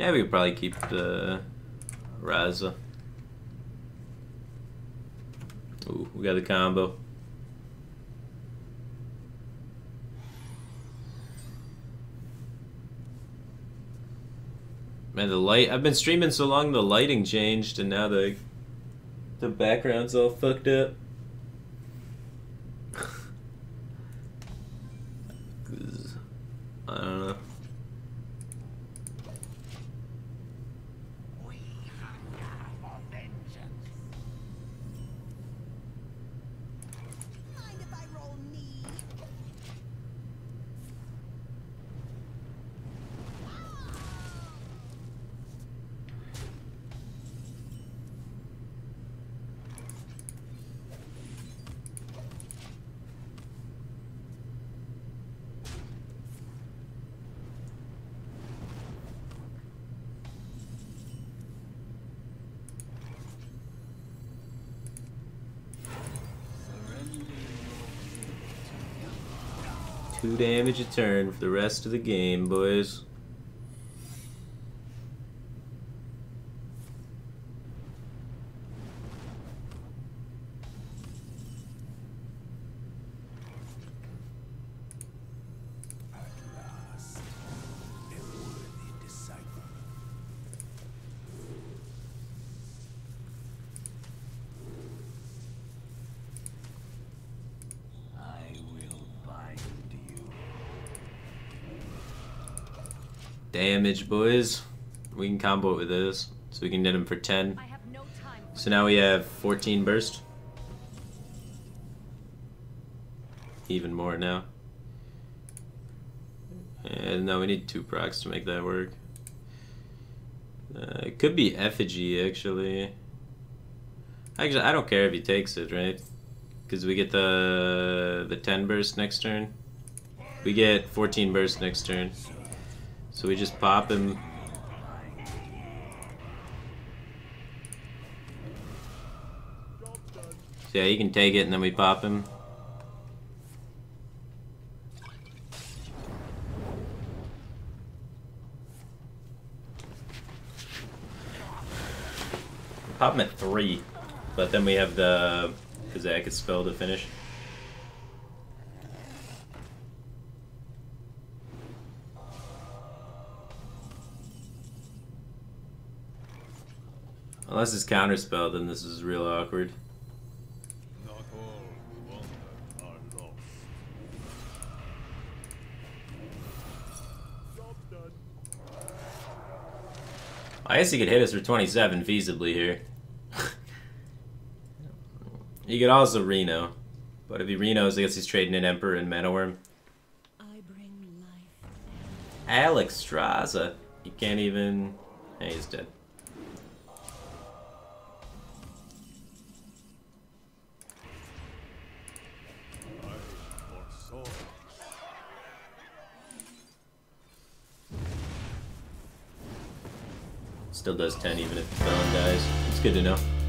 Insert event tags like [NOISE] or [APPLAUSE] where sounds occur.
Yeah, we could probably keep the Raza. Ooh, we got the combo. Man, the light. I've been streaming so long, the lighting changed, and now the the background's all fucked up. [LAUGHS] I don't know. Mind if I roll knee? Two damage a turn for the rest of the game, boys. Damage, boys. We can combo it with this, so we can get him for 10. No. So now we have 14 burst. Even more now. And now we need two procs to make that work. Uh, it could be effigy actually. Actually, I don't care if he takes it, right? Because we get the the 10 burst next turn. We get 14 burst next turn. So we just pop him. So yeah, he can take it and then we pop him. Pop him at three, but then we have the Kazakus spell to finish. Unless it's counter spell, then this is real awkward. I guess he could hit us for 27 feasibly here. [LAUGHS] he could also Reno. But if he Renos, I guess he's trading in Emperor and Mana Wyrm. Alex Straza. He can't even. Hey, he's dead. Still does 10 even if the villain dies. It's good to know.